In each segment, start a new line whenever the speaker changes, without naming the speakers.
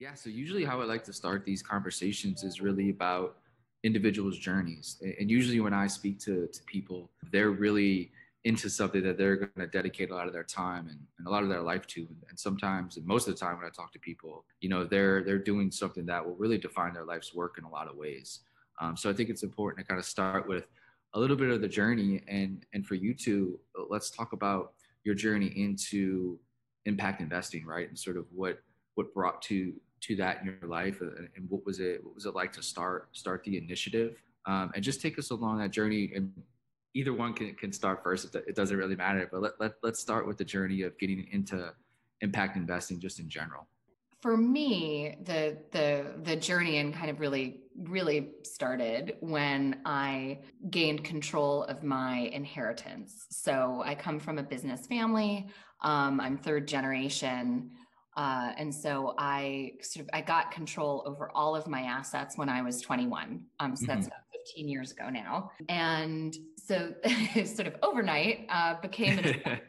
Yeah, so usually how I like to start these conversations is really about individuals' journeys. And usually when I speak to, to people, they're really into something that they're going to dedicate a lot of their time and, and a lot of their life to. And sometimes, and most of the time when I talk to people, you know, they're, they're doing something that will really define their life's work in a lot of ways. Um, so I think it's important to kind of start with a little bit of the journey and, and for you to, let's talk about your journey into impact investing, right? And sort of what, what brought to to that in your life and what was it what was it like to start start the initiative? Um, and just take us along that journey and either one can, can start first. It doesn't really matter but let, let, let's start with the journey of getting into impact investing just in general.
For me the the the journey and kind of really really started when i gained control of my inheritance. So i come from a business family. Um, i'm third generation uh, and so I sort of I got control over all of my assets when I was 21. Um, so that's mm-hmm. about 15 years ago now. And so sort of overnight uh, became an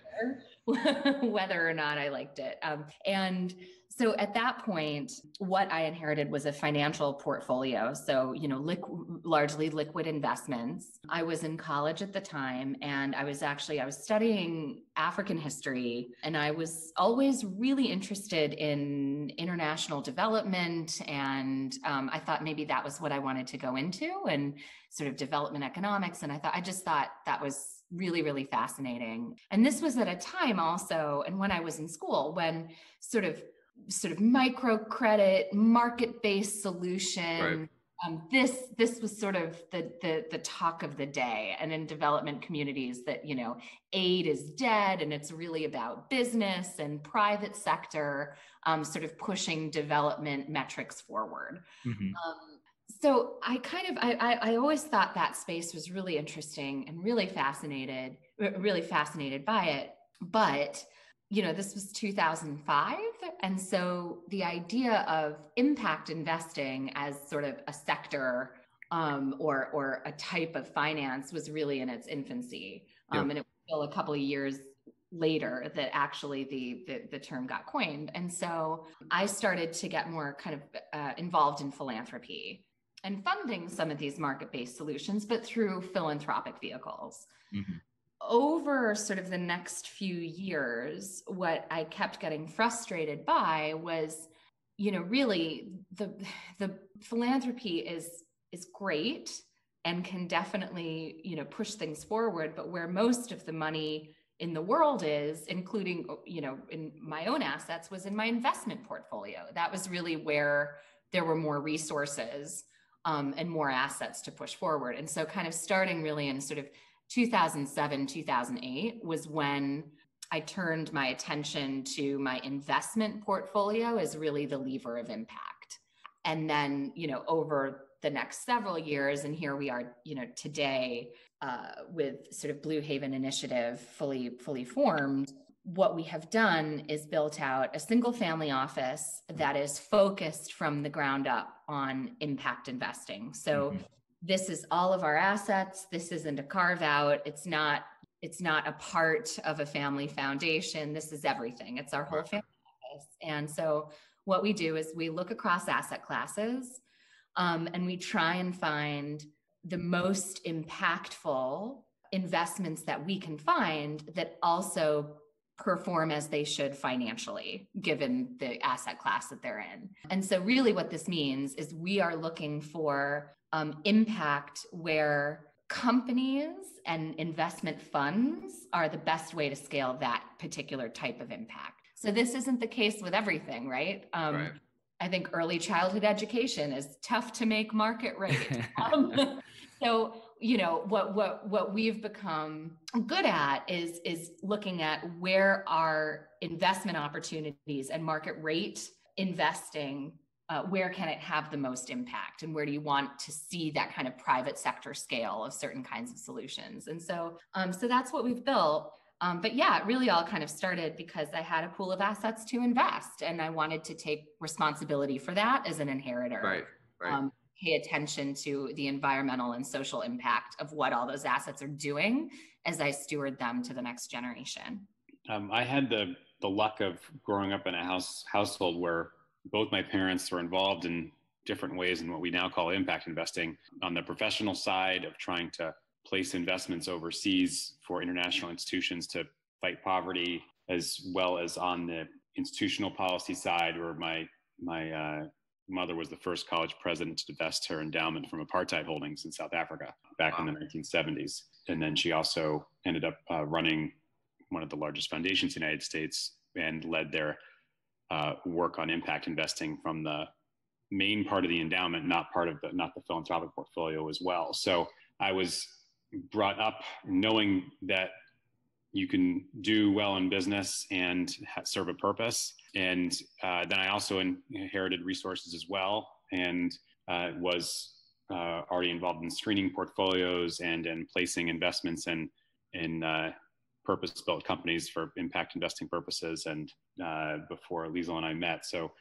whether or not I liked it. Um, and so at that point, what I inherited was a financial portfolio. So, you know, largely liquid investments. I was in college at the time and I was actually, I was studying African history and I was always really interested in international development. And um, I thought maybe that was what I wanted to go into and sort of development economics. And I thought, I just thought that was really, really fascinating. And this was at a time also, and when I was in school, when sort of sort of microcredit, market-based solution. Right. Um, this this was sort of the, the the talk of the day, and in development communities that you know aid is dead, and it's really about business and private sector, um, sort of pushing development metrics forward. Mm-hmm. Um, so I kind of I, I I always thought that space was really interesting and really fascinated, really fascinated by it, but you know, this was 2005. And so the idea of impact investing as sort of a sector um, or, or a type of finance was really in its infancy. Um, And it was still a couple of years later that actually the, the, the term got coined. And so I started to get more kind of uh, involved in philanthropy and funding some of these market-based solutions, but through philanthropic vehicles. Mm-hmm over sort of the next few years, what I kept getting frustrated by was, you know, really the the philanthropy is is great and can definitely, you know, push things forward, but where most of the money in the world is, including, you know, in my own assets, was in my investment portfolio. That was really where there were more resources um, and more assets to push forward. And so, kind of starting really in sort of 2007, 2008 was when I turned my attention to my investment portfolio as really the lever of impact. And then, you know, over the next several years, and here we are, you know, today uh, with sort of Blue Haven Initiative fully fully formed. What we have done is built out a single family office that is focused from the ground up on impact investing. So. Mm-hmm this is all of our assets. This isn't a carve out. It's not it's not a part of a family foundation. This is everything. It's our whole family office. And so what we do is we look across asset classes um, and we try and find the most impactful investments that we can find that also perform as they should financially given the asset class that they're in. And so really what this means is we are looking for um, impact where companies and investment funds are the best way to scale that particular type of impact. So this isn't the case with everything, right? Um, right. I think early childhood education is tough to make market rate. um, so you know what what what we've become good at is is looking at where our investment opportunities and market rate investing uh, where can it have the most impact? And where do you want to see that kind of private sector scale of certain kinds of solutions? And so um, so that's what we've built. Um, but yeah it really all kind of started because i had a pool of assets to invest and i wanted to take responsibility for that as an inheritor.
Right right. Um,
pay attention to the environmental and social impact of what all those assets are doing as i steward them to the next generation.
Um, i had the the luck of growing up in a house household where both my parents were involved in different ways in what we now call impact investing on the professional side of trying to place investments overseas for international institutions to fight poverty, as well as on the institutional policy side, where my my uh, mother was the first college president to divest her endowment from apartheid holdings in South Africa back wow. in the 1970s. And then she also ended up uh, running one of the largest foundations in the United States and led their uh, work on impact investing from the main part of the endowment, not part of the not the philanthropic portfolio as well. So I was brought up knowing that you can do well in business and serve a purpose. And uh, then I also inherited resources as well and uh, was uh, already involved in screening portfolios and in placing investments in, in uh, purpose built companies for impact investing purposes. And uh, before Liesel and I met. So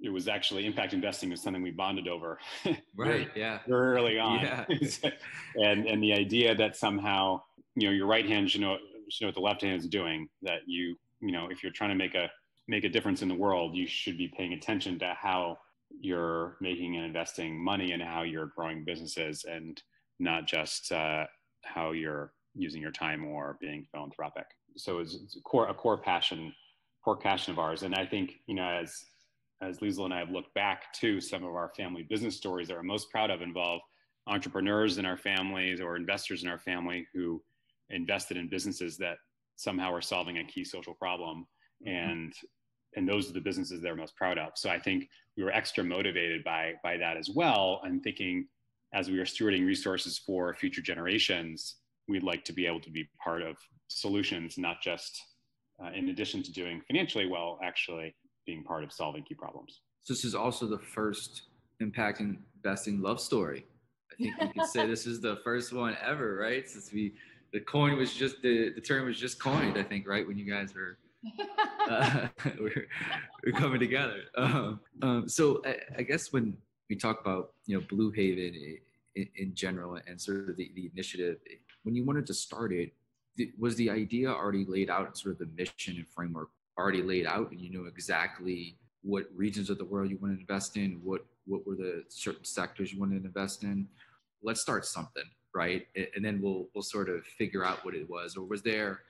it was actually impact investing was something we bonded over.
right. yeah.
Early on.
Yeah.
and, and the idea that somehow, you know, your right hand should know should know what the left hand is doing. That you, you know, if you're trying to make a make a difference in the world, you should be paying attention to how you're making and investing money and how you're growing businesses, and not just uh, how you're using your time or being philanthropic. So it's, it's a core a core passion, core passion of ours. And I think you know as as Liesel and I have looked back to some of our family business stories that we're most proud of involve entrepreneurs in our families or investors in our family who invested in businesses that somehow are solving a key social problem mm-hmm. and and those are the businesses they're most proud of so i think we were extra motivated by by that as well and thinking as we are stewarding resources for future generations we'd like to be able to be part of solutions not just uh, in addition to doing financially well actually being part of solving key problems.
So this is also the first impact investing love story. I think we can say this is the first one ever right? Since we the coin was just the, the term was just coined i think right? When you guys were uh, we're, we're coming together. Um, um, so I, I, guess when we talk about you know blue haven in, in general and sort of the, the initiative when you wanted to start it was the idea already laid out sort of the mission and framework already laid out and you knew exactly what regions of the world you want to invest in what what were the certain sectors you wanted to invest in? Let's start something right? And then we'll we'll sort of figure out what it was. Or was there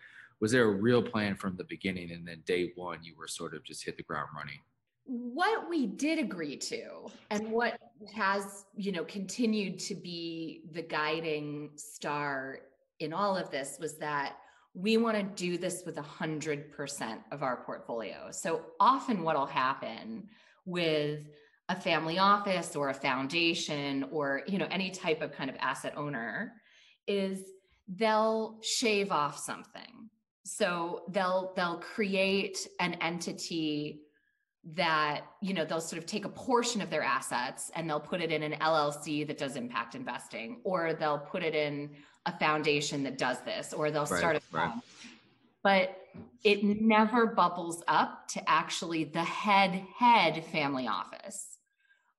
was there a real plan from the beginning and then day one you were sort of just hit the ground running
what we did agree to and what has you know continued to be the guiding star in all of this was that we want to do this with 100% of our portfolio. So often what'll happen with a family office or a foundation or you know any type of kind of asset owner is they'll shave off something. So they'll they'll create an entity that you know they'll sort of take a portion of their assets and they'll put it in an LLC that does impact investing or they'll put it in a foundation that does this or they'll right, start a fund. Right. But it never bubbles up to actually the head head family office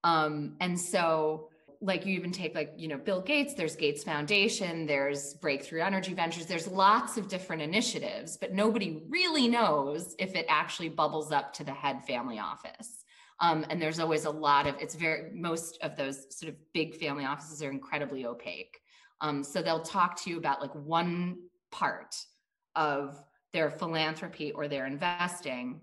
um, and so like you even take like you know bill gates there's gates foundation there's breakthrough energy ventures there's lots of different initiatives but nobody really knows if it actually bubbles up to the head family office. Um, and there's always a lot of it's very most of those sort of big family offices are incredibly opaque. Um, so they'll talk to you about like one part of their philanthropy or their investing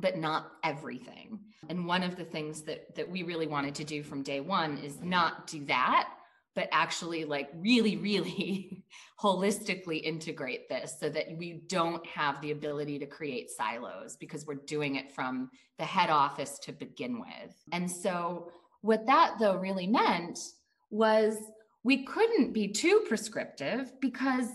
but not everything. And one of the things that that we really wanted to do from day one is not do that, but actually like really, really holistically integrate this so that we don't have the ability to create silos because we're doing it from the head office to begin with. And so what that though really meant was we couldn't be too prescriptive because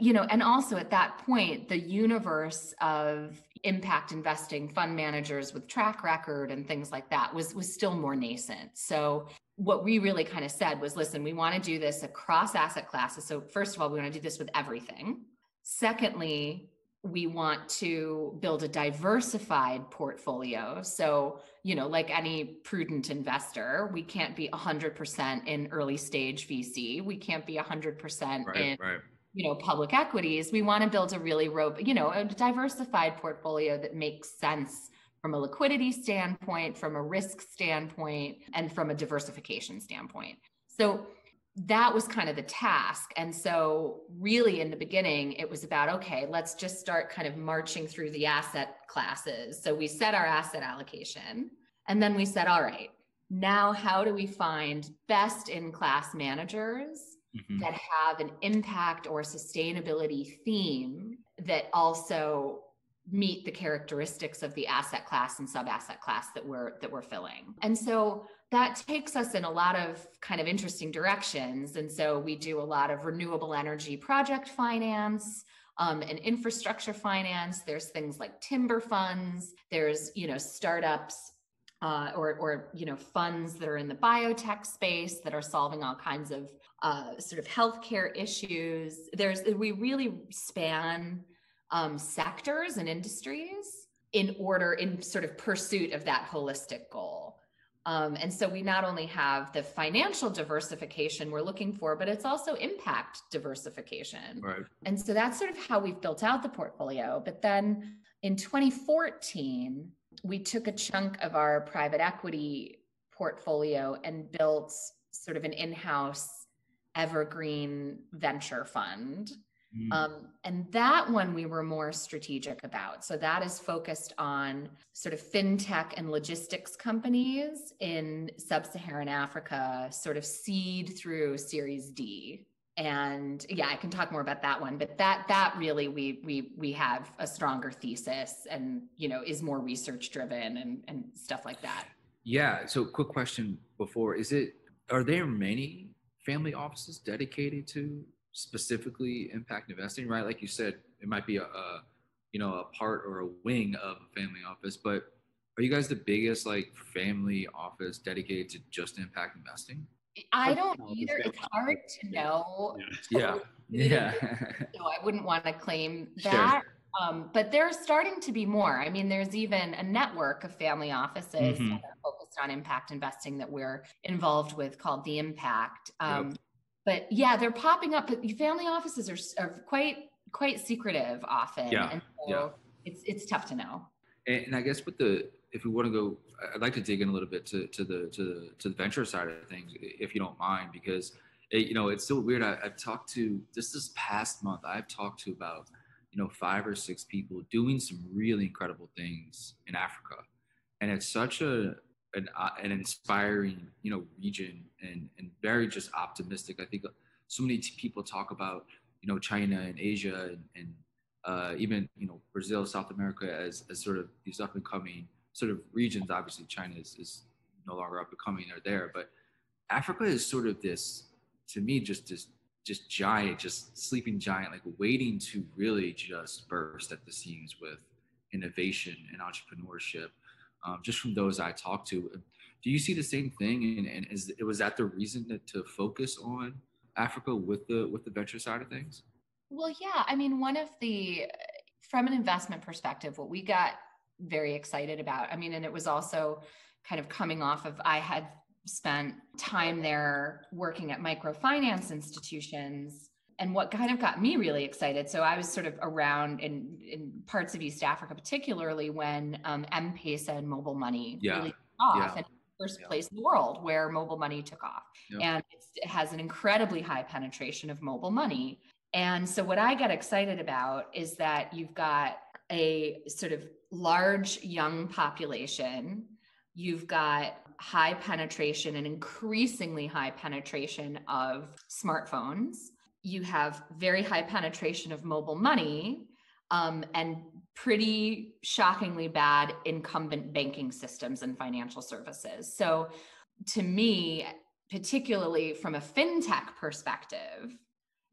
you know and also at that point the universe of impact investing fund managers with track record and things like that was was still more nascent. So what we really kind of said was listen we want to do this across asset classes. So first of all we want to do this with everything. Secondly we want to build a diversified portfolio. So you know like any prudent investor we can't be 100% in early stage vc we can't be 100% right, in right you know public equities we want to build a really rope you know a diversified portfolio that makes sense from a liquidity standpoint, from a risk standpoint, and from a diversification standpoint. So that was kind of the task. And so, really, in the beginning, it was about okay, let's just start kind of marching through the asset classes. So, we set our asset allocation, and then we said, all right, now how do we find best in class managers mm-hmm. that have an impact or sustainability theme that also meet the characteristics of the asset class and sub asset class that we're that we're filling. And so that takes us in a lot of kind of interesting directions. And so we do a lot of renewable energy project finance um, and infrastructure finance. There's things like timber funds. There's you know startups uh, or, or you know funds that are in the biotech space that are solving all kinds of uh, sort of healthcare issues there's we really span um, sectors and industries in order in sort of pursuit of that holistic goal. Um, and so we not only have the financial diversification we're looking for, but it's also impact diversification.
Right.
And so that's sort of how we've built out the portfolio. But then in 2014, we took a chunk of our private equity portfolio and built sort of an in house evergreen venture fund Mm. Um, and that one we were more strategic about. So that is focused on sort of fintech and logistics companies in sub Saharan Africa, sort of seed through Series D. And yeah, I can talk more about that one, but that that really we we we have a stronger thesis and you know is more research driven and and stuff like that.
Yeah. So quick question before is it are there many family offices dedicated to specifically impact investing, right? Like you said, it might be a, a you know a part or a wing of a family office, but are you guys the biggest like family office dedicated to just impact investing?
I don't either. It's hard to know.
Yeah. Yeah.
so I wouldn't want to claim that. Sure. Um, but there's starting to be more. I mean, there's even a network of family offices mm-hmm. that are focused on impact investing that we're involved with called the Impact. Um, yep but yeah, they're popping up. But family offices are, are quite quite secretive often.
Yeah, and so yeah.
It's it's tough to know.
And, and I guess with the if we want to go, I'd like to dig in a little bit to, to the to the to the venture side of things, if you don't mind, because it, you know it's so weird. I, I've talked to just this past month. I've talked to about you know five or six people doing some really incredible things in Africa, and it's such a an, uh, an inspiring you know region and and very just optimistic. I think so many people talk about you know china and asia and, and uh, even you know brazil south america as, as sort of these up and coming sort of regions. Obviously china is, is no longer up and coming or there but africa is sort of this to me just this just giant just sleeping giant like waiting to really just burst at the seams with innovation and entrepreneurship um, just from those I talked to. Do you see the same thing? And, and is it was that the reason to, to focus on Africa with the with the venture side of things?
Well, yeah. I mean, one of the from an investment perspective, what we got very excited about. I mean, and it was also kind of coming off of I had spent time there working at microfinance institutions and what kind of got me really excited so i was sort of around in in parts of east africa particularly when um, m-pesa and mobile money
yeah.
really took off yeah. and first yeah. place in the world where mobile money took off and it has an incredibly high penetration of mobile money and so what i get excited about is that you've got a sort of large young population you've got high penetration and increasingly high penetration of smartphones you have very high penetration of mobile money um, and pretty shockingly bad incumbent banking systems and financial services. So, to me, particularly from a fintech perspective,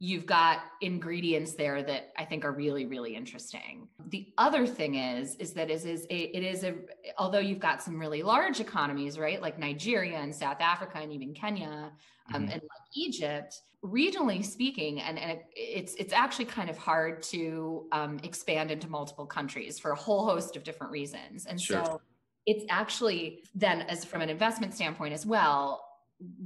you've got ingredients there that I think are really, really interesting. The other thing is, is that is, is a, it is a, although you've got some really large economies, right? Like Nigeria and South Africa and even Kenya um, mm-hmm. and like Egypt, regionally speaking, and, and it's, it's actually kind of hard to um, expand into multiple countries for a whole host of different reasons. And sure. so it's actually then as from an investment standpoint as well,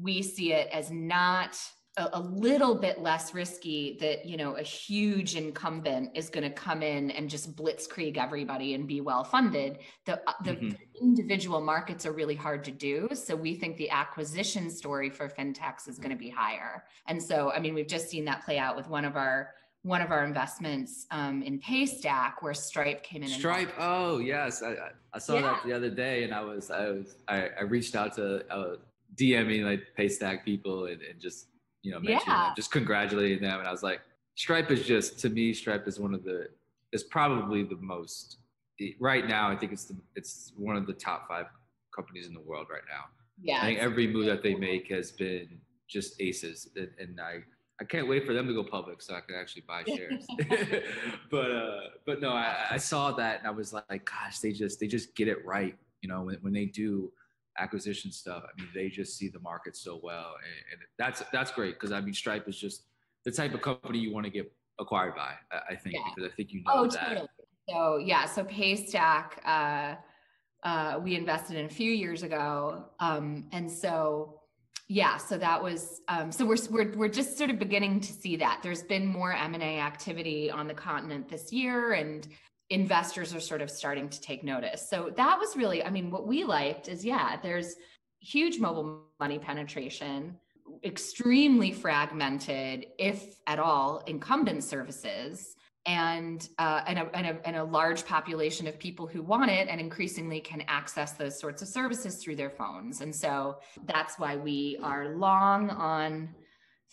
we see it as not a, a, little bit less risky that you know a huge incumbent is going to come in and just blitzkrieg everybody and be well funded the, uh, the mm-hmm. individual markets are really hard to do so we think the acquisition story for fintechs is going to be higher and so i mean we've just seen that play out with one of our one of our investments um, in Paystack, where Stripe came in.
Stripe, oh yes, I, I saw yeah. that the other day, and I was I was I, I reached out to uh, DMing like Paystack people and, and just you know, mentioning yeah. them, just congratulating them. And I was like, Stripe is just to me, Stripe is one of the is probably the most right now. I think it's the it's one of the top five companies in the world right now. Yeah, I think every move that they make has been just aces, and, and I I can't wait for them to go public so I can actually buy shares. but uh, but no, I, I saw that and I was like, gosh, they just they just get it right. You know, when, when they do acquisition stuff. I mean, they just see the market so well, and, and that's that's great because I mean, Stripe is just the type of company you want to get acquired by. I, think yeah. because I think you know oh, that. Totally.
So yeah, so Paystack. Uh, uh, we invested in a few years ago, um, and so yeah, so that was um, so we're, we're we're just sort of beginning to see that there's been more M and A activity on the continent this year, and investors are sort of starting to take notice. So that was really, I mean, what we liked is yeah, there's huge mobile money penetration, extremely fragmented, if at all, incumbent services. And, uh, and, a, and, a, and a large population of people who want it and increasingly can access those sorts of services through their phones. And so that's why we are long on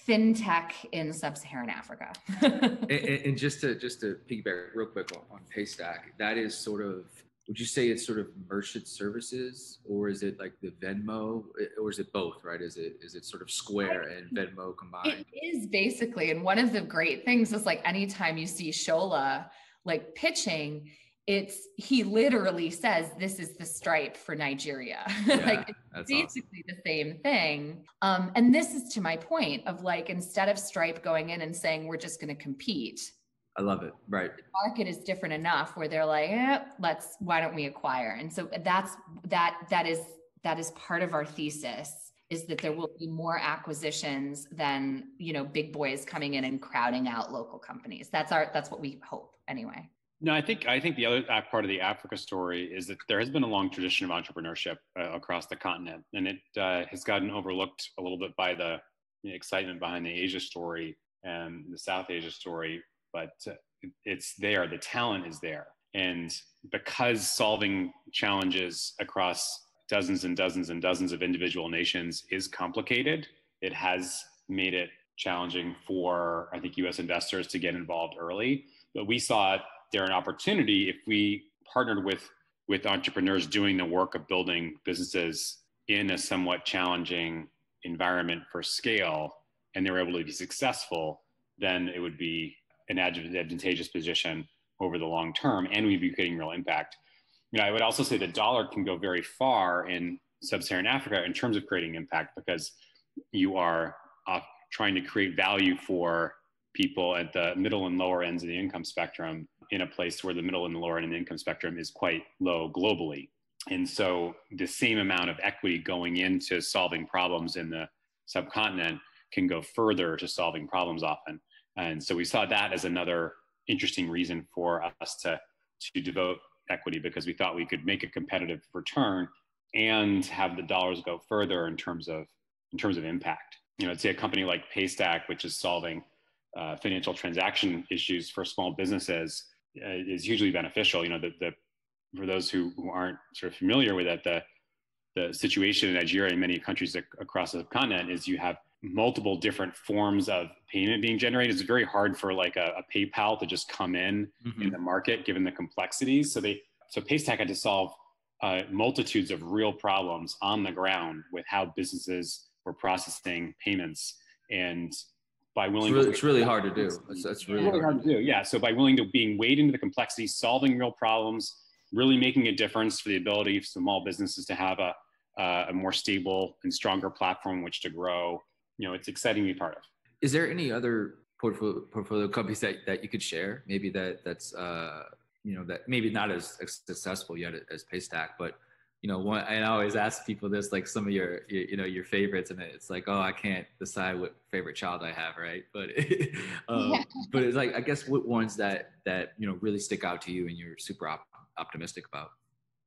fintech in sub-Saharan Africa.
and, and, just to just to piggyback real quick on, on Paystack, that is sort of would you say it's sort of merchant services or is it like the Venmo or is it both, right? Is it is it sort of Square and Venmo combined?
It is basically. And one of the great things is like anytime you see Shola like pitching, it's he literally says this is the stripe for Nigeria. Yeah, like it's basically awesome. the same thing. Um, and this is to my point of like instead of Stripe going in and saying we're just going to compete.
I love it. Right.
The market is different enough where they're like, eh, let's why don't we acquire? And so that's that that is that is part of our thesis is that there will be more acquisitions than you know big boys coming in and crowding out local companies. That's our that's what we hope anyway.
No, I think I think the other part of the Africa story is that there has been a long tradition of entrepreneurship uh, across the continent, and it uh, has gotten overlooked a little bit by the, excitement behind the Asia story and the South Asia story. But uh, it's there; the talent is there, and because solving challenges across dozens and dozens and dozens of individual nations is complicated, it has made it challenging for I think U.S. investors to get involved early. But we saw there an opportunity if we partnered with with entrepreneurs doing the work of building businesses in a somewhat challenging environment for scale and they were able to be successful then it would be an advantageous position over the long term and we'd be creating real impact. You know i would also say the dollar can go very far in sub-saharan africa in terms of creating impact because you are uh, trying to create value for people at the middle and lower ends of the income spectrum in a place where the middle and the lower end of the income spectrum is quite low globally. And so the same amount of equity going into solving problems in the subcontinent can go further to solving problems often. And so we saw that as another interesting reason for us to, to devote equity because we thought we could make a competitive return and have the dollars go further in terms of in terms of impact. You know, let's say a company like Paystack, which is solving uh, financial transaction issues for small businesses, is hugely beneficial. You know, the, the for those who, who aren't sort of familiar with it, the the situation in Nigeria and many countries across the continent is you have multiple different forms of payment being generated. It's very hard for like a, a PayPal to just come in mm-hmm. in the market given the complexities. So they so Paystack had to solve uh, multitudes of real problems on the ground with how businesses were processing payments and by willing
it's really, to it's really hard to do that's, that's really,
really hard. hard. to do yeah so by willing to being weighed into the complexity solving real problems really making a difference for the ability of small businesses to have a, uh, a more stable and stronger platform in which to grow you know it's exciting to be part of
is there any other portfolio, portfolio companies that, that you could share maybe that that's uh, you know that maybe not as successful yet as paystack but you know, one, I always ask people this, like some of your, your, you know, your favorites, and it's like, oh, I can't decide what favorite child I have, right? But, um, yeah. but it's like, I guess what ones that that you know really stick out to you and you're super op- optimistic about.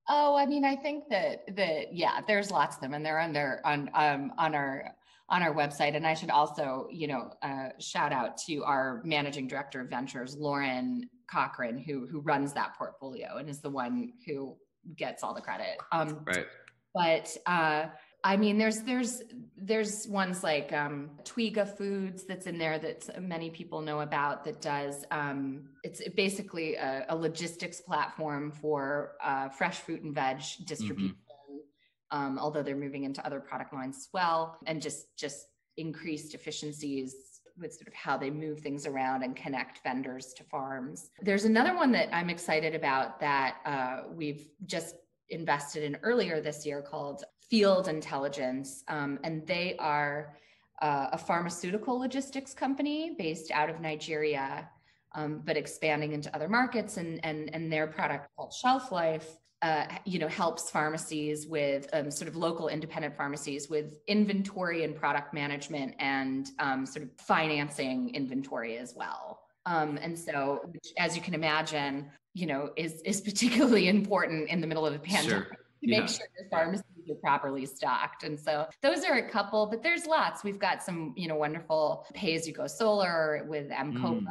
Oh, I mean, I think that that yeah, there's lots of them, and they're on their on um on our on our website. And I should also, you know, uh, shout out to our managing director of ventures, Lauren Cochran, who who runs that portfolio and is the one who gets all the credit.
Um, right.
But uh, I mean, there's there's there's ones like um, Twiga Foods that's in there that many people know about. That does um, it's basically a, a, logistics platform for uh, fresh fruit and veg distribution. Mm-hmm. Um, although they're moving into other product lines as well, and just just increased efficiencies with sort of how they move things around and connect vendors to farms. There's another one that I'm excited about that uh, we've just invested in earlier this year called Field Intelligence, um, and they are uh, a pharmaceutical logistics company based out of Nigeria, um, but expanding into other markets. And and and their product called Shelf Life uh, you know, helps pharmacies with um, sort of local independent pharmacies with inventory and product management and um, sort of financing inventory as well. Um, and so, as you can imagine, you know, is is particularly important in the middle of a pandemic sure. to yeah. make sure your pharmacies are properly stocked. And so, those are a couple, but there's lots. We've got some, you know, wonderful pay as you go solar with M-KOPA mm.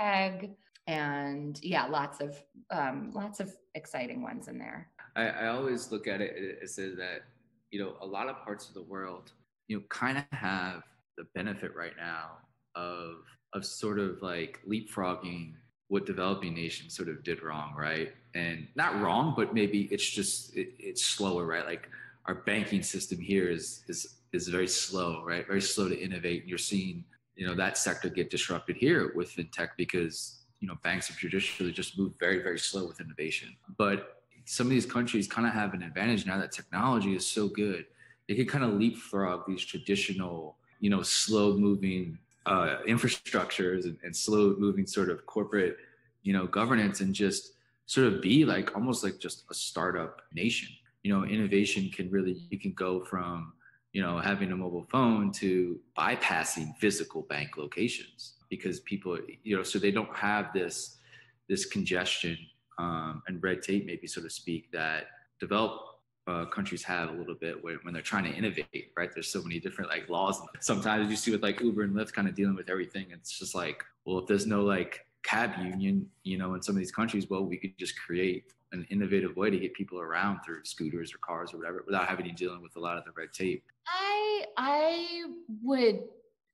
and PEG and yeah, lots of um, lots of exciting ones in there.
I, I always look at it as that you know a lot of parts of the world you know kind of have the benefit right now of of sort of like leapfrogging what developing nations sort of did wrong, right? And not wrong, but maybe it's just it, it's slower, right? Like our banking system here is is is very slow, right? Very slow to innovate. And You're seeing you know that sector get disrupted here with fintech because you know banks have traditionally just moved very very slow with innovation. But some of these countries kind of have an advantage now that technology is so good. They can kind of leapfrog these traditional you know slow moving uh, infrastructures and, and slow moving sort of corporate you know governance and just sort of be like almost like just a startup nation. You know innovation can really you can go from you know having a mobile phone to bypassing physical bank locations because people, you know, so they don't have this this congestion um, and red tape, maybe so to speak, that developed uh, countries have a little bit when, when they're trying to innovate, right? There's so many different like laws. Sometimes you see with like Uber and Lyft kind of dealing with everything. It's just like, well, if there's no like cab union, you know, in some of these countries, well, we could just create an innovative way to get people around through scooters or cars or whatever without having to dealing with a lot of the red tape.
I I would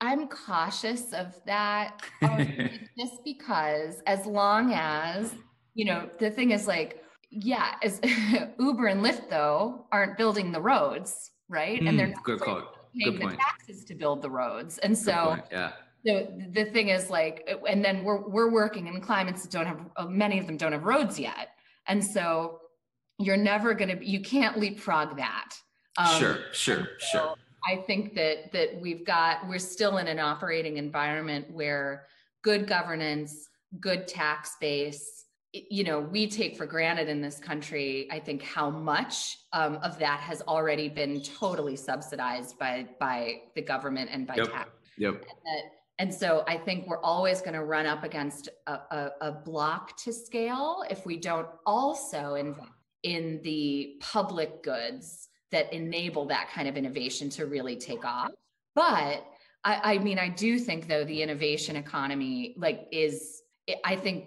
I'm cautious of that um, just because as long as, you know, the thing is like, yeah, as Uber and Lyft though aren't building the roads, right?
Mm,
and they're
good call.
paying
good
the taxes to build the roads. And so
yeah.
The, the thing is like, and then we're, we're working in climates that don't have, uh, many of them don't have roads yet. And so you're never going to, you can't leapfrog that.
Um, sure, sure, so, sure.
I think that that we've got we're still in an operating environment where good governance, good tax base, you know, we take for granted in this country. I think how much um, of that has already been totally subsidized by by the government and by
yep.
tax.
Yep.
And, that, and so I think we're always going to run up against a, a, a block to scale if we don't also invest in the public goods that enable that kind of innovation to really take off. But I, I mean, I do think though the innovation economy like is I think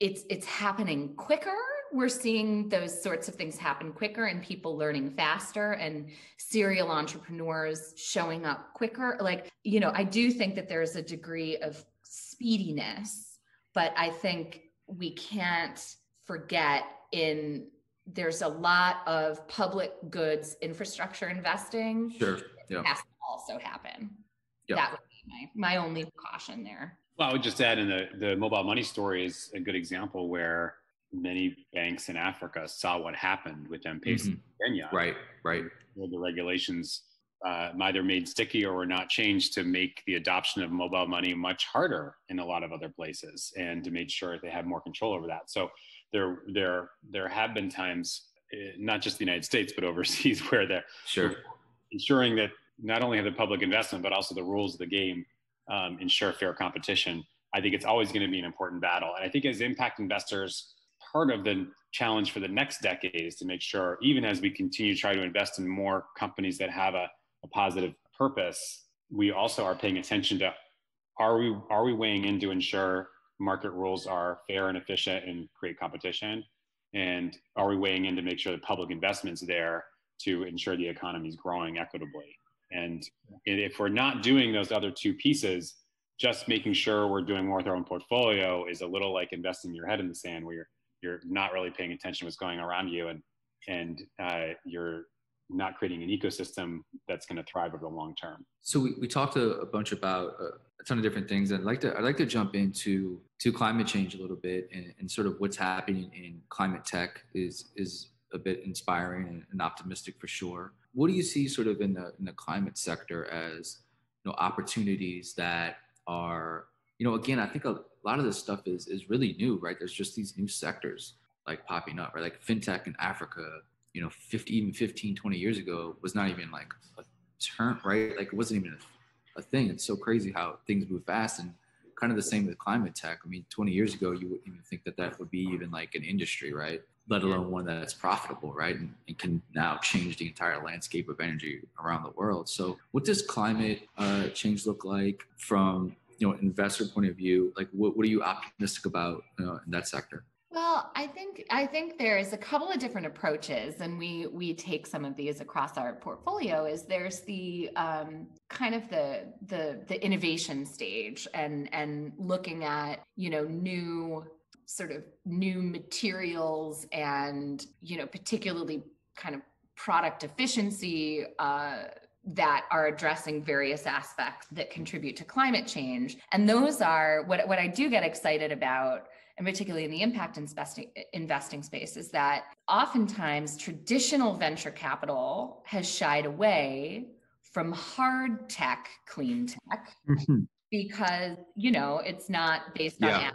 it's it's happening quicker we're seeing those sorts of things happen quicker and people learning faster and serial entrepreneurs showing up quicker like you know i do think that there's a degree of speediness but i think we can't forget in there's a lot of public goods infrastructure investing.
Sure.
Yeah. Has to also happen. Yep. That would be my, my only caution there.
Well, I would just add in the, the mobile money story is a good example where many banks in Africa saw what happened with M-Pesa mm-hmm. Kenya.
Right, right.
Where the regulations uh, either made sticky or were not changed to make the adoption of mobile money much harder in a lot of other places and to make sure they have more control over that. So there there there have been times eh, not just the United States, but overseas, where they're
sure.
ensuring that not only have the public investment, but also the rules of the game um, ensure fair competition. I think it's always going to be an important battle. And I think as impact investors, part of the challenge for the next decade is to make sure, even as we continue to try to invest in more companies that have a, a positive purpose, we also are paying attention to are we are we weighing in to ensure market rules are fair and efficient and create competition? And are we weighing in to make sure the public investments there to ensure the economy is growing equitably? And if we're not doing those other two pieces, just making sure we're doing more with our own portfolio is a little like investing your head in the sand where you're you're not really paying attention to what's going around you and and uh, you're not creating an ecosystem that's going to thrive over the long term.
So we, we talked a, a bunch about uh, a ton of different things. I'd like to I'd like to jump into to climate change a little bit and, and sort of what's happening in climate tech is is a bit inspiring and, and optimistic for sure. What do you see sort of in the in the climate sector as you know opportunities that are you know again I think a lot of this stuff is is really new right there's just these new sectors like popping up right like fintech in Africa you know 50 even 15 20 years ago was not even like a term right? Like it wasn't even a, a thing. It's so crazy how things move fast and kind of the same with climate tech. I mean 20 years ago you wouldn't even think that that would be even like an industry right? Let alone one that's profitable right? And, and can now change the entire landscape of energy around the world. So what does climate uh, change look like from you know investor point of view? Like what, what are you optimistic about uh, in that sector
well, I think I think there's a couple of different approaches, and we we take some of these across our portfolio. Is there's the um, kind of the the the innovation stage, and and looking at you know new sort of new materials, and you know particularly kind of product efficiency. Uh, that are addressing various aspects that contribute to climate change. And those are what, what I do get excited about and particularly in the impact investing, investing space, is that oftentimes traditional venture capital has shied away from hard tech, clean tech, mm-hmm. because you know it's not based on yeah.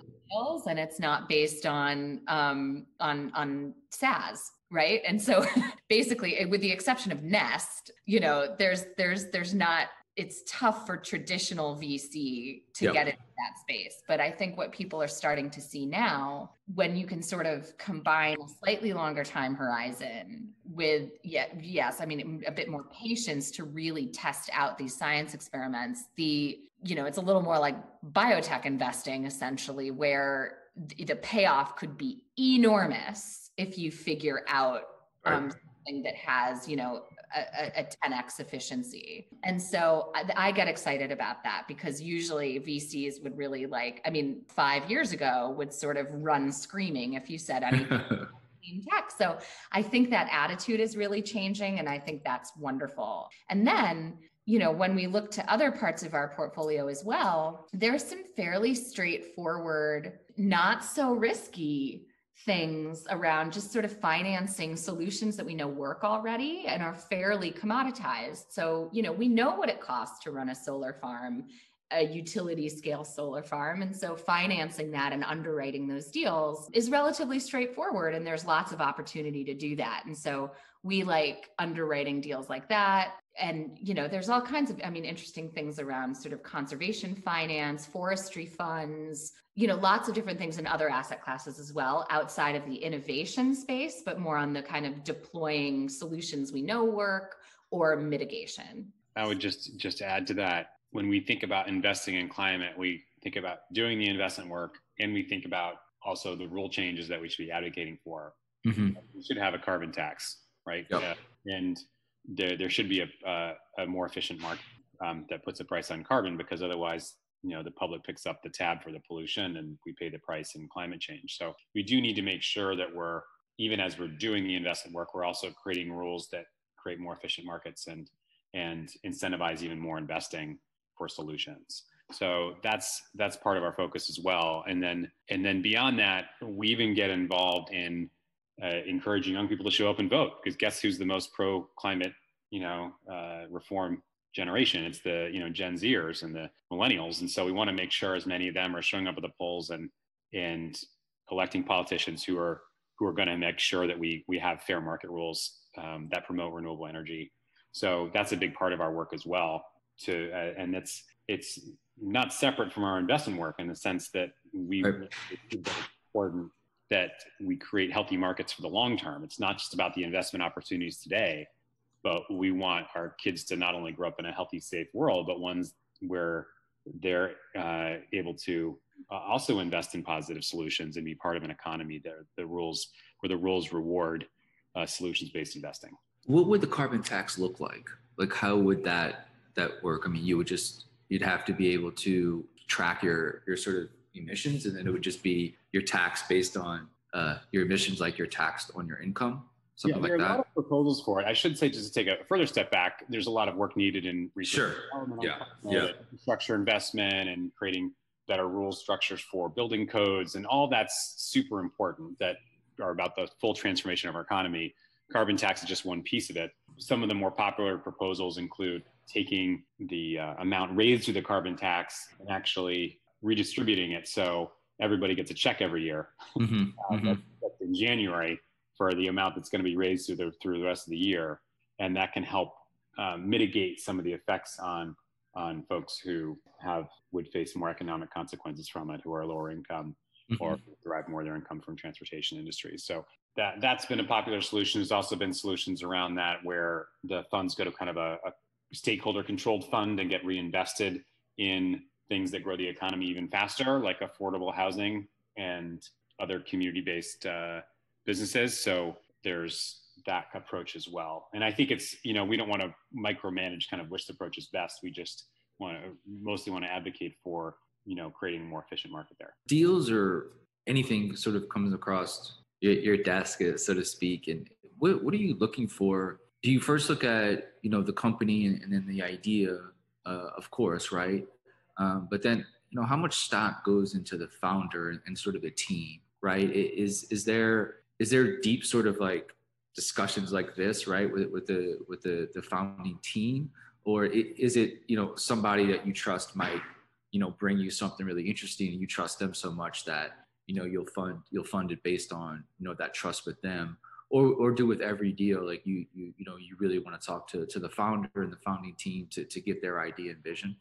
and it's not based on um, on on SaaS, right? And so basically, with the exception of Nest, you know, there's there's there's not it's tough for traditional VC to yep. get into that space. But I think what people are starting to see now, when you can sort of combine a slightly longer time horizon with, yeah, yes, I mean, a bit more patience to really test out these science experiments, the, you know, it's a little more like biotech investing essentially, where the payoff could be enormous if you figure out um, something that has, you know, a, a 10x efficiency. And so I, I, get excited about that because usually VCs would really like, I mean, five years ago would sort of run screaming if you said anything. tech. So I think that attitude is really changing. And I think that's wonderful. And then you know, when we look to other parts of our portfolio as well, there's some fairly straightforward, not so risky things around just sort of financing solutions that we know work already and are fairly commoditized. So, you know, we know what it costs to run a solar farm, a utility scale solar farm. And so financing that and underwriting those deals is relatively straightforward. And there's lots of opportunity to do that. And so we like underwriting deals like that and you know there's all kinds of i mean interesting things around sort of conservation finance forestry funds you know lots of different things in other asset classes as well outside of the innovation space but more on the kind of deploying solutions we know work or mitigation
i would just just add to that when we think about investing in climate we think about doing the investment work and we think about also the rule changes that we should be advocating for mm-hmm. we should have a carbon tax right yep. uh, and there, there should be a, a, a more efficient market um, that puts a price on carbon because otherwise you know the public picks up the tab for the pollution and we pay the price in climate change. So we do need to make sure that we're even as we're doing the investment work we're also creating rules that create more efficient markets and and incentivize even more investing for solutions. So that's that's part of our focus as well. And then and then beyond that we even get involved in uh, encouraging young people to show up and vote because guess who's the most pro climate you know uh, reform generation it's the you know gen zers and the millennials and so we want to make sure as many of them are showing up at the polls and and electing politicians who are who are going to make sure that we we have fair market rules um, that promote renewable energy. So that's a big part of our work as well. To uh, and it's it's not separate from our investment work in the sense that we right. it's important that we create healthy markets for the long term. It's not just about the investment opportunities today, but we want our kids to not only grow up in a healthy, safe world, but ones where they're uh, able to uh, also invest in positive solutions and be part of an economy that the rules where the rules reward uh, solutions-based investing.
What would the carbon tax look like? Like, how would that that work? I mean, you would just you'd have to be able to track your your sort of emissions, and then it would just be your tax based on uh, your emissions, like you're taxed on your income something
yeah,
there
like
are
a lot of proposals for it. I should say, just to take a further step back, there's a lot of work needed in
research sure. yeah. yeah.
infrastructure investment and creating better rules structures for building codes and all that's super important that are about the full transformation of our economy. Carbon tax is just one piece of it. Some of the more popular proposals include taking the uh, amount raised through the carbon tax and actually redistributing it so everybody gets a check every year. Mm-hmm. uh, mm-hmm. That's, that's in January for the amount that's going to be raised through the through the rest of the year, and that can help um, mitigate some of the effects on on folks who have would face more economic consequences from it, who are lower income mm-hmm. or derive more of their income from transportation industries. So that that's been a popular solution. There's also been solutions around that where the funds go to kind of a, a stakeholder controlled fund and get reinvested in things that grow the economy even faster, like affordable housing and other community based uh, businesses. So there's that approach as well. And I think it's, you know, we don't want to micromanage kind of which approach is best. We just want to mostly want to advocate for, you know, creating a more efficient market there.
Deals or anything sort of comes across your, your desk, uh, so to speak. And what, what are you looking for? Do you first look at, you know, the company and, and then the idea, uh, of course, right? Um, but then, you know, how much stock goes into the founder and, sort of the team, right? Is, is there, is there deep sort of like discussions like this right with, with the with the the founding team? Or is it you know somebody that you trust might you know bring you something really interesting and you trust them so much that you know you'll fund you'll fund it based on you know that trust with them? Or or do with every deal like you you you know you really want to talk to to the founder and the founding team to to get their idea and vision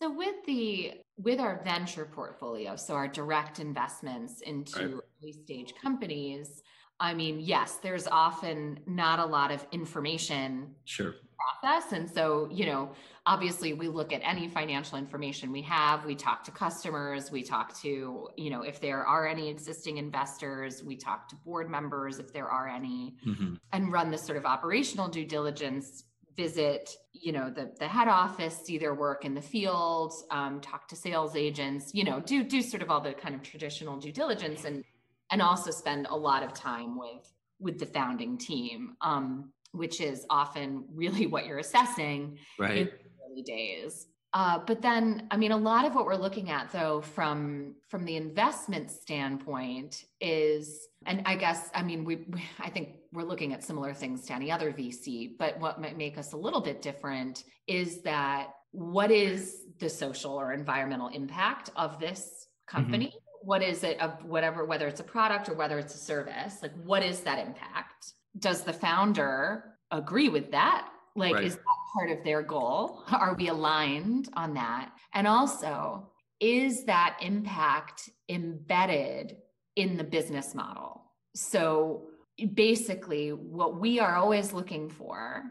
so with the with our venture portfolio so our direct investments into right. early stage companies I mean, yes, there's often not a lot of information
sure.
process. And so, you know, obviously we look at any financial information we have, we talk to customers, we talk to, you know, if there are any existing investors, we talk to board members if there are any, mm-hmm. and run this sort of operational due diligence visit you know the the head office see their work in the field um, talk to sales agents you know do do sort of all the kind of traditional due diligence and and also spend a lot of time with with the founding team um, which is often really what you're assessing
right. in the
early days uh, but then i mean a lot of what we're looking at though from from the investment standpoint is and i guess i mean we, we i think we're looking at similar things to any other vc but what might make us a little bit different is that what is the social or environmental impact of this company? Mm-hmm what is it of whatever whether it's a product or whether it's a service like what is that impact? Does the founder agree with that? Like right. is that part of their goal? Are we aligned on that? And also is that impact embedded in the business model? So basically what we are always looking for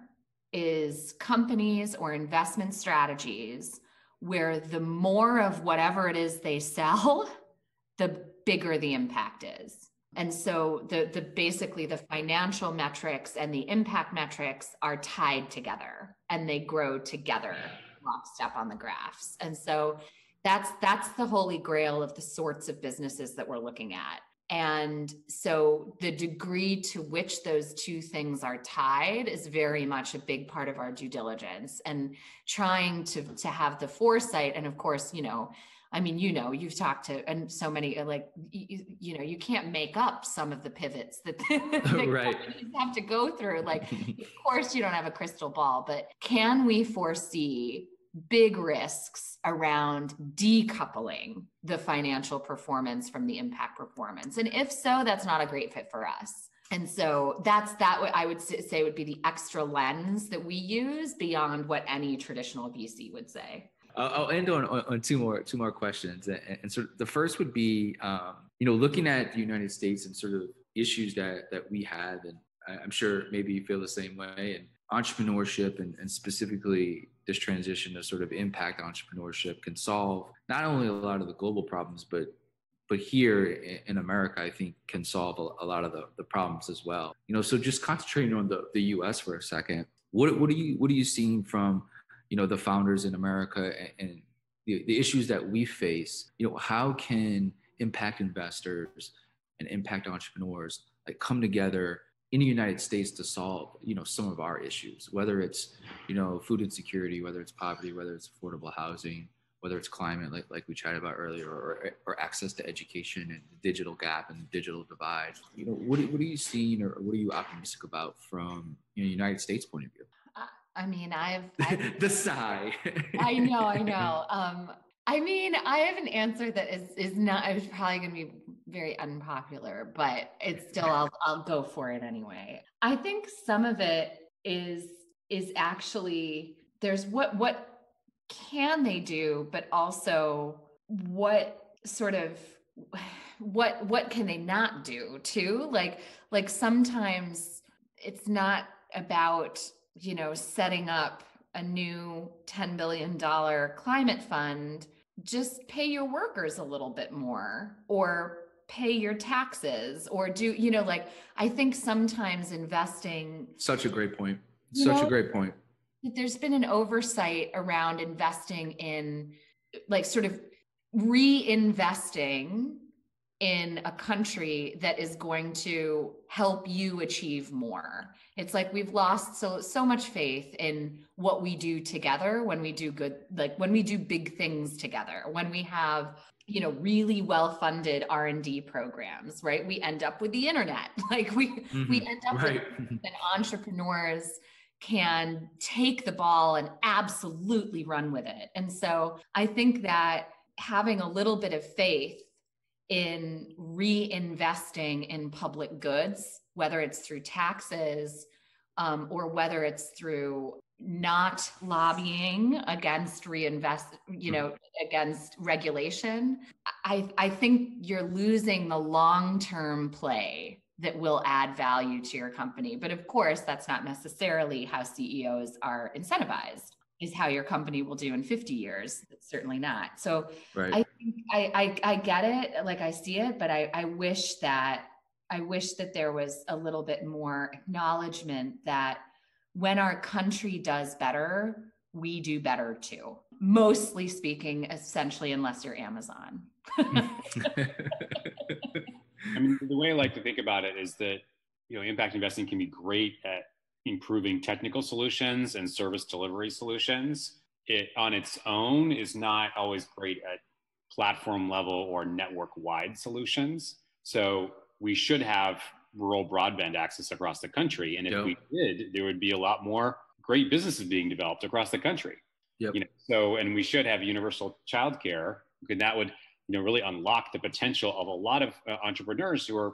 is companies or investment strategies where the more of whatever it is they sell the bigger the impact is. And so the the basically the financial metrics and the impact metrics are tied together and they grow together lockstep on the graphs. And so that's that's the holy grail of the sorts of businesses that we're looking at. And so the degree to which those two things are tied is very much a big part of our due diligence and trying to to have the foresight and of course, you know, I mean, you know, you've talked to and so many uh, like you, you know, you can't make up some of the pivots that, that
right.
have to go through. Like, of course, you don't have a crystal ball, but can we foresee big risks around decoupling the financial performance from the impact performance. And if so, that's not a great fit for us. And so that's that what I would say would be the extra lens that we use beyond what any traditional VC would say.
I'll end on, on two more two more questions, and, and so the first would be, um, you know, looking at the United States and sort of issues that that we have, and I'm sure maybe you feel the same way, and entrepreneurship and, and specifically this transition to sort of impact entrepreneurship can solve not only a lot of the global problems, but but here in America, I think can solve a, lot of the, the problems as well. You know, so just concentrating on the, the U.S. for a second, what what are you what are you seeing from you know the founders in America and, the, the issues that we face? You know, how can impact investors and impact entrepreneurs like come together in the United States to solve, you know, some of our issues, whether it's, you know, food insecurity, whether it's poverty, whether it's affordable housing, whether it's climate, like, like we chatted about earlier, or, or access to education and the digital gap and the digital divide. You know, what, what are you seeing or what are you optimistic about from you know, United States point of view?
I mean, I've, I've
the sigh.
I know, I know. Um, I mean, I have an answer that is is not. It's probably going to be very unpopular, but it's still. I'll I'll go for it anyway. I think some of it is is actually there's what what can they do, but also what sort of what what can they not do too? Like like sometimes it's not about you know setting up a new $10 billion climate fund just pay your workers a little bit more or pay your taxes or do you know like i think sometimes investing
such a great point. Such know, a great point.
There's been an oversight around investing in like sort of reinvesting in a country that is going to help you achieve more. It's like we've lost so so much faith in what we do together when we do good like when we do big things together. When we have you know really well funded r&d programs right we end up with the internet like we mm-hmm. we end up right. with and entrepreneurs can take the ball and absolutely run with it and so i think that having a little bit of faith in reinvesting in public goods, whether it's through taxes um, or whether it's through not lobbying against reinvest, you know, against regulation. I, I think you're losing the long-term play that will add value to your company. But of course, that's not necessarily how CEOs are incentivized is how your company will do in 50 years. It's certainly not. So right. I think I, I, I get it, like I see it, but I, I wish that I wish that there was a little bit more acknowledgement that when our country does better, we do better too. Mostly speaking, essentially, unless you're Amazon. I
mean, the way I like to think about it is that you know impact investing can be great at improving technical solutions and service delivery solutions. It on its own is not always great at platform level or network wide solutions. So we should have rural broadband access across the country. And if yep. we did, there would be a lot more great businesses being developed across the country. Yep. You know, so and we should have universal childcare, and that would you know really unlock the potential of a lot of uh, entrepreneurs who are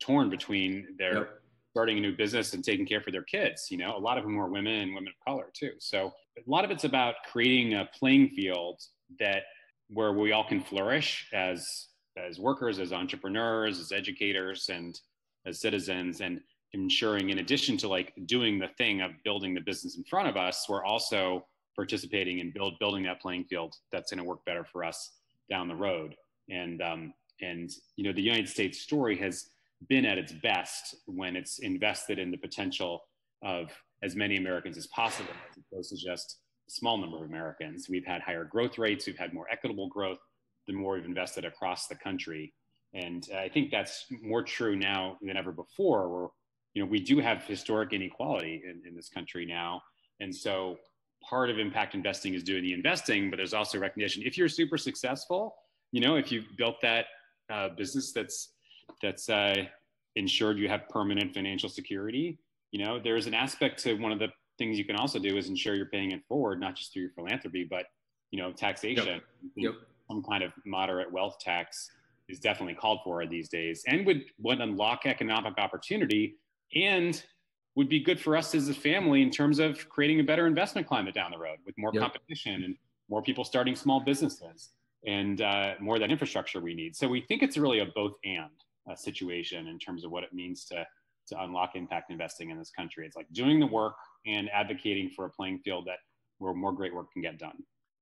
torn between their yep starting a new business and taking care for their kids you know a lot of them are women and women of color too. So a lot of it's about creating a playing field that where we all can flourish as as workers as entrepreneurs as educators and as citizens and ensuring in addition to like doing the thing of building the business in front of us we're also participating in build building that playing field that's going to work better for us down the road. And um, and you know the united states story has been at its best when it's invested in the potential of as many Americans as possible, as opposed to just a small number of Americans. We've had higher growth rates, we've had more equitable growth the more we've invested across the country. And I think that's more true now than ever before, where you know we do have historic inequality in, in this country now. And so part of impact investing is doing the investing, but there's also recognition if you're super successful, you know, if you've built that uh, business that's that's uh, ensured you have permanent financial security. You know, there's an aspect to one of the things you can also do is ensure you're paying it forward, not just through your philanthropy, but you know, taxation.
Yep. Yep.
Some kind of moderate wealth tax is definitely called for these days, and would would unlock economic opportunity and would be good for us as a family in terms of creating a better investment climate down the road with more
Yep.
competition and more people starting small businesses and uh, more of that infrastructure we need. So we think it's really a both and uh, situation in terms of what it means to to unlock impact investing in this country. It's like doing the work and advocating for a playing field that where more great work can get done.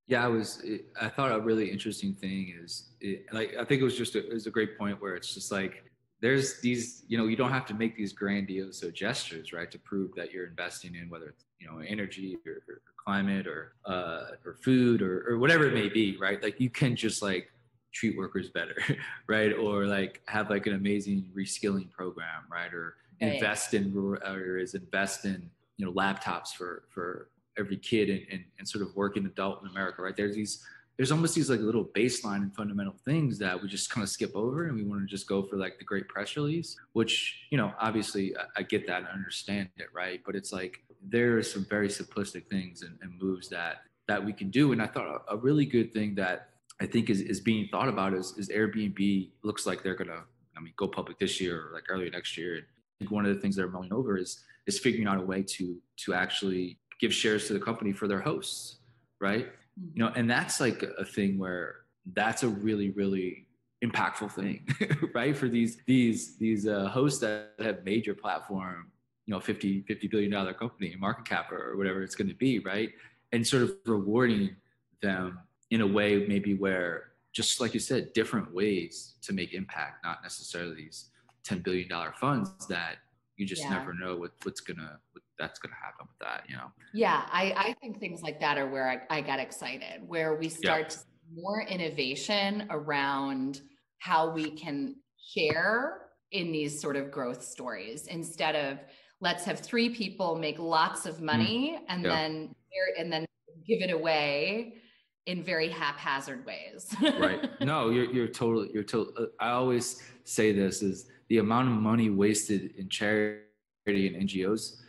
Yeah, I was. I thought a really interesting thing is, it, like, I think it was just a, it was a great point where it's just like there's these, you know, you don't have to make these grandiose gestures, right, to prove that you're investing in whether it's you know energy or, or climate or uh, or food or or whatever it may be, right? Like you can just like treat workers better, right, or like have like an amazing reskilling program, right, or
Right.
invest in or is invest in you know laptops for for every kid and, and, and sort of working adult in America, right? There's these, there's almost these like little baseline and fundamental things that we just kind of skip over and we want to just go for like the great press release, which, you know, obviously I, I get that and understand it, right? But it's like, there are some very simplistic things and, and moves that, that we can do. And I thought a, a really good thing that I think is, is being thought about is, is Airbnb looks like they're going to, I mean, go public this year or like early next year. I think one of the things they're mulling over is, is figuring out a way to, to actually give shares to the company for their hosts, right? You know, and that's like a thing where that's a really, really impactful thing, right? For these these these uh, hosts that have made your platform, you know, 50 50 billion dollar company market cap or whatever it's going to be, right? And sort of rewarding them in a way maybe where just like you said, different ways to make impact, not necessarily these 10 billion dollar funds that you just
Yeah.
never know what, what's gonna what that's gonna happen with that, you know.
Yeah, I, I think things like that are where I, I got excited, where we start to see more innovation around how we can share in these sort of growth stories instead of let's have three people make lots of money and
Mm. Yeah.
then and then give it away in very haphazard ways.
right no you're, you're totally you're total uh, i always say this is the amount of money wasted in charity and ngos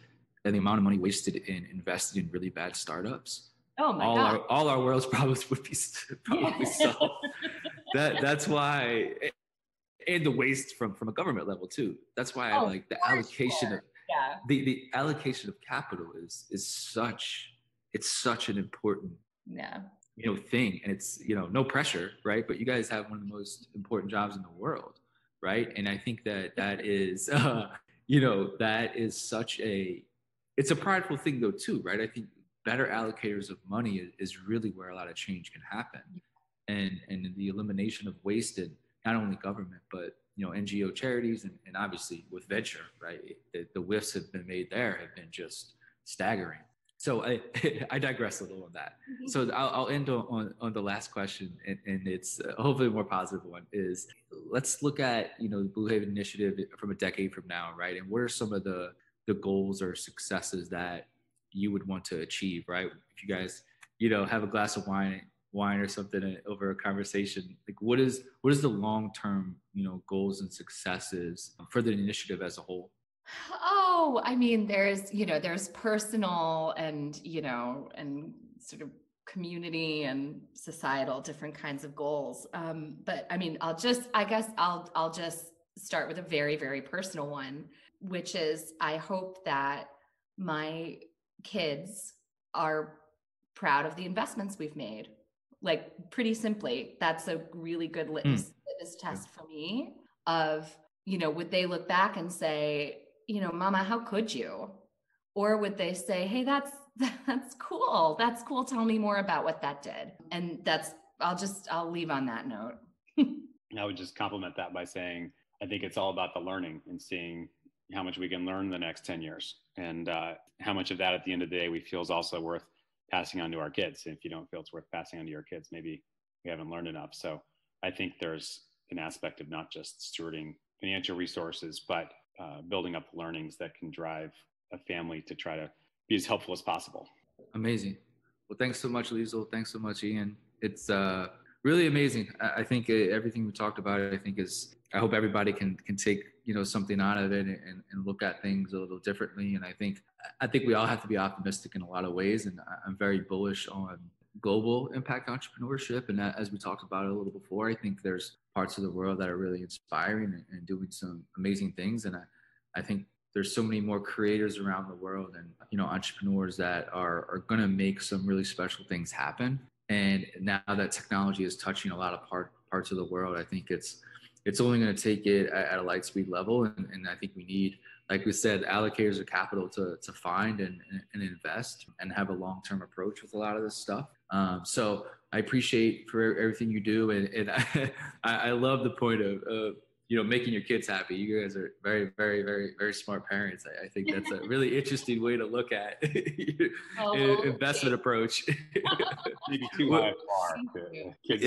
and the amount of money wasted in invested in really bad startups
oh my
all
god.
our all our world's problems would be probably solved that that's why and the waste from from a government level too that's why i
Oh,
like the
for
allocation
sure.
of
yeah.
the the allocation of capital is is such it's such an important
Yeah.
You know thing and it's you know no pressure right? But you guys have one of the most important jobs in the world right? And i think that that is uh, you know that is such a it's a prideful thing though too right? I think better allocators of money is, really where a lot of change can happen. And and the elimination of wasted not only government but you know ngo charities and, and obviously with venture right? The, the whiffs have been made there have been just staggering so i i digress a little on that so I'll, I'll end on, on, on the last question, and, and it's uh, hopefully a more positive one. Is let's look at you know the Blue Haven Initiative from a decade from now, right? And what are some of the the goals or successes that you would want to achieve, right? If you guys you know have a glass of wine wine or something over a conversation like what is what is the long term you know goals and successes for the initiative as a whole
Oh, I mean, there's, you know, there's personal and, you know, and sort of community and societal different kinds of goals. Um, but I mean, I'll just, I guess I'll, I'll just start with a very, very personal one, which is I hope that my kids are proud of the investments we've made. Like pretty simply, that's a really good litmus, litmus test for me of, you know, would they look back and say, you know, mama, how could you? Or would they say, hey, that's that's cool. That's cool. Tell me more about what that did. And that's I'll just I'll leave on that note.
I would just complement that by saying I think it's all about the learning and seeing how much we can learn the next 10 years and uh, how much of that at the end of the day we feel is also worth passing on to our kids. And if you don't feel it's worth passing on to your kids, maybe we haven't learned enough. So I think there's an aspect of not just stewarding financial resources, but uh, building up learnings that can drive a family to try to be as helpful as possible.
Amazing. Well, thanks so much, Liesel. Thanks so much, Ian. It's uh, really amazing. I, I think uh, everything we talked about, I think is, I hope everybody can can take you know something out of it and, and look at things a little differently. And I think I think we all have to be optimistic in a lot of ways. And I'm very bullish on global impact entrepreneurship. And as we talked about a little before, I think there's parts of the world that are really inspiring and, and doing some amazing things. And I, I think there's so many more creators around the world and you know entrepreneurs that are are going to make some really special things happen. And now that technology is touching a lot of part, parts of the world i think it's it's only going to take it at, at, a light speed level. And, and i think we need like we said allocators of capital to, to find and, and invest and have a long-term approach with a lot of this stuff. Um, so i appreciate for everything you do and, and I, I love the point of, of you know making your kids happy. You guys are very very very very smart parents. I, I think that's a really interesting way to look at oh, investment approach.
maybe too high bar kids